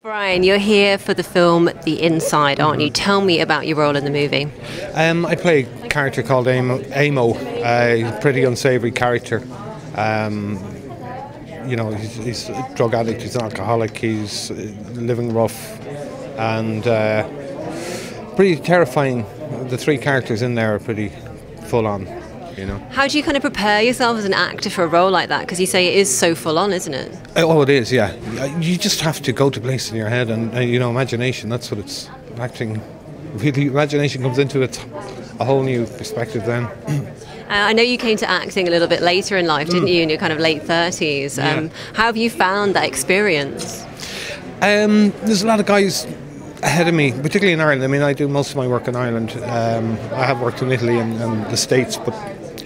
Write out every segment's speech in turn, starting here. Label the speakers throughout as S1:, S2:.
S1: Brian, you're here for the film The Inside, aren't you? Tell me about your role in the movie.
S2: Um, I play a character called Eamo, Eamo a pretty unsavoury character. Um, you know, he's, he's, a drug addict, he's an alcoholic, he's living rough, and uh, pretty terrifying. The three characters in there are pretty full on. You know.
S1: How do you kind of prepare yourself as an actor for a role like that? Because you say it is so full on, isn't it?
S2: Oh, it is. Yeah, you just have to go to place in your head, and uh, you know, imagination. That's what it's acting. Really, imagination comes into it, a whole new perspective then.
S1: Uh, I know you came to acting a little bit later in life, didn't you, in your kind of late 30s? Um,
S2: Yeah.
S1: How have you found that experience?
S2: Um, there's a lot of guys ahead of me, particularly in Ireland. I mean, I do most of my work in Ireland. Um, I have worked in Italy and, and the States, but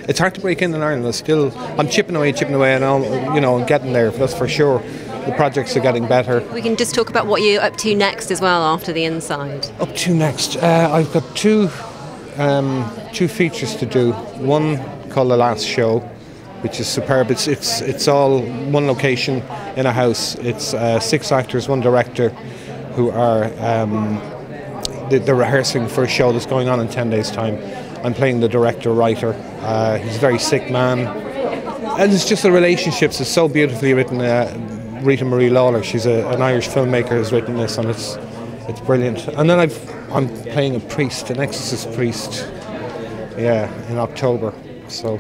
S2: it's hard to break in in Ireland. It's still, I'm chipping away, chipping away, and I'll, you know, I'm getting there. That's for sure. The projects are getting better.
S1: We can just talk about what you're up to next as well after The Inside.
S2: Up to next, uh, I've got two, um, two features to do. One called The Last Show, which is superb. It's it's it's all one location in a house. It's uh, six actors, one director, who are um, they- they're rehearsing for a show that's going on in ten days' time. I'm playing the director writer. Uh, he's a very sick man, and it's just the relationships. It's so beautifully written. Uh, Rita Marie Lawler, she's a, an Irish filmmaker, has written this, and it's it's brilliant. And then I've I'm playing a priest, an exorcist priest. Yeah, in October. So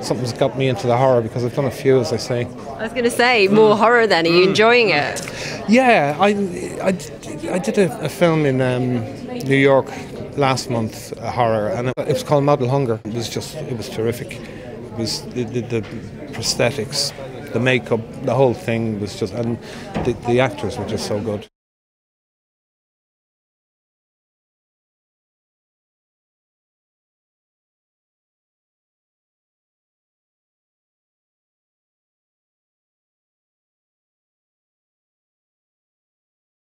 S2: something's got me into the horror because I've done a few, as I say.
S1: I was going to say, more horror then. Are you enjoying it?
S2: Yeah, I, I, I did a, a film in um, New York last month, a horror, and it, was called Model Hunger. It was just, it was terrific. It was the, the, the prosthetics, the makeup, the whole thing was just, and the, the actors were just so good.